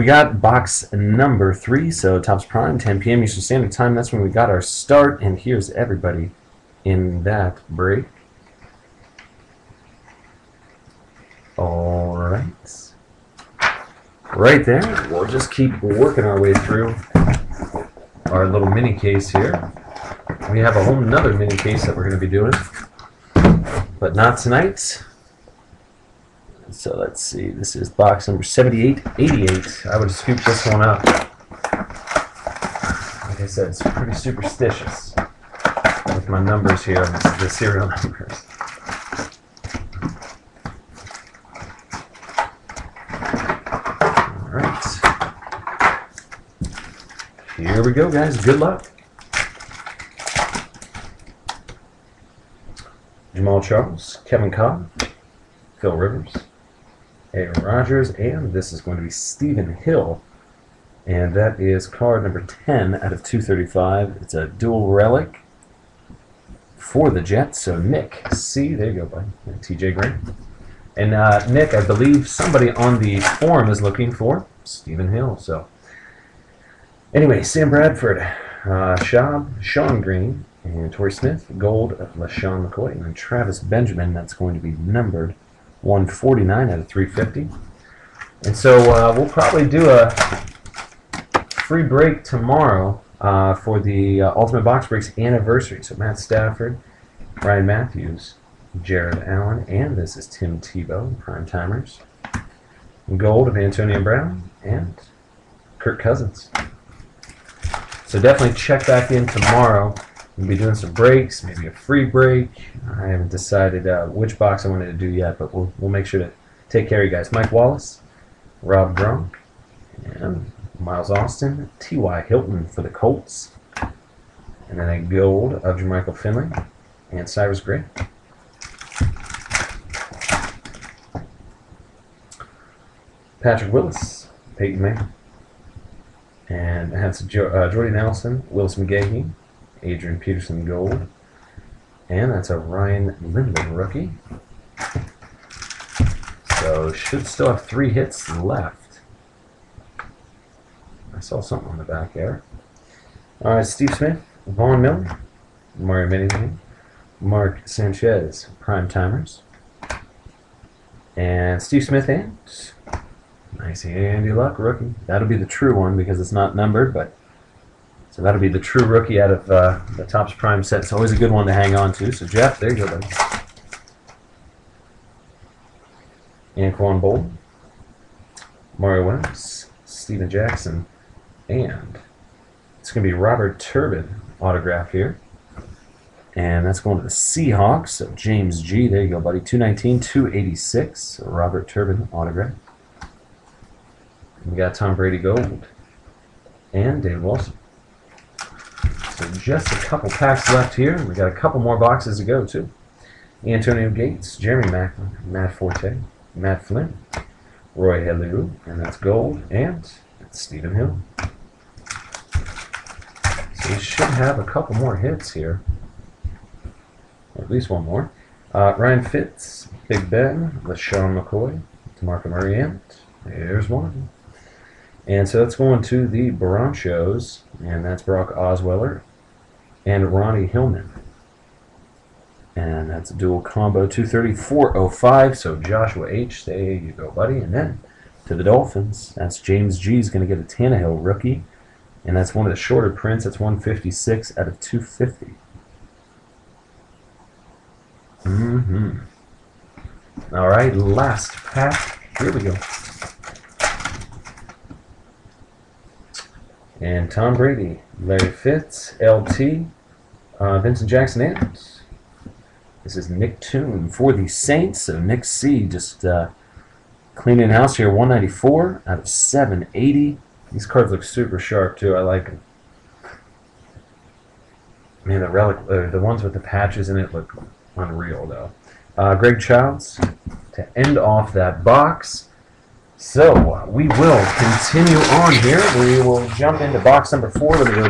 we got box number three, so Topps Prime, 10 p.m. Eastern Standard Time. That's when we got our start, and here's everybody in that break. All right. Right there. We'll just keep working our way through our little mini case here. We have a whole nother mini case that we're going to be doing, but not tonight. So let's see. This is box number 7888. I would scoop this one up. Like I said, it's pretty superstitious with my numbers here. The serial numbers. All right. Here we go, guys. Good luck. Jamaal Charles, Kevin Kolb, Phil Rivers, Aaron Rodgers, and this is going to be Stephen Hill. And that is card number 10 out of 235. It's a dual relic for the Jets. So Nick C, there you go, buddy. TJ Green. And uh, Nick, I believe somebody on the forum is looking for Stephen Hill. So anyway, Sam Bradford, uh, Schaub, Shonn Greene, and Torrey Smith, gold LeSean McCoy, and Travis Benjamin, that's going to be numbered 149 out of 350. And so uh, we'll probably do a free break tomorrow uh, for the uh, Ultimate Box Breaks anniversary. So Matt Stafford, Ryan Mathews, Jared Allen, and this is Tim Tebow, Prime Timers. Gold of Antonio Brown and Kirk Cousins. So definitely check back in tomorrow. We'll be doing some breaks, maybe a free break. I haven't decided uh, which box I wanted to do yet, but we'll, we'll make sure to take care of you guys. Mike Wallace, Rob Gronk, and Miles Austin, T.Y. Hilton for the Colts, and then a gold of Jermichael Finley and Cyrus Gray. Patrick Willis, Peyton Manning, and that's jo- uh, Jordy Nelson, Willis McGahee, Adrian Peterson gold. And that's a Ryan Lindley rookie. So should still have three hits left. I saw something on the back there. All right, Steve Smith, Von Miller, Mario Manningham, Mark Sanchez, prime timers, and Steve Smith and nice Andy Luck rookie. That'll be the true one because it's not numbered, but so that'll be the true rookie out of uh, the Topps Prime set. It's always a good one to hang on to. So Jeff, there you go, buddy. Anquan Boldin, Mario Williams, Steven Jackson, and it's going to be Robert Turbin autograph here. And that's going to the Seahawks. So James G. There you go, buddy. 219, 286. So Robert Turbin autograph. We got Tom Brady gold. And David Wilson. So just a couple packs left here. We got a couple more boxes to go too. Antonio Gates, Jeremy Maclin, Matt Forte, Matt Flynn, Roy Helu, and that's gold, and it's Stephen Hill. So we should have a couple more hits here. Or at least one more. Uh, Ryan Fitz, Big Ben, LeSean McCoy, DeMarco Murray, and there's one. And so that's going to the Broncos, and that's Brock Osweiler and Ronnie Hillman. And that's a dual combo 234.05. So Joshua H, there you go, buddy. And then to the Dolphins, that's James G is going to get a Tannehill rookie. And that's one of the shorter prints. That's 156 out of 250. Mm-hmm. All right, last pack. Here we go. And Tom Brady, Larry Fitz, LT, uh, Vincent Jackson, and this is Nick Toon for the Saints. So Nick C just uh, cleaning house here, 194 out of 780. These cards look super sharp too. I like them. Man, the relic, uh, the ones with the patches in it look unreal though. Uh, Greg Childs to end off that box. So we will continue on here. We will jump into box number four. Let me go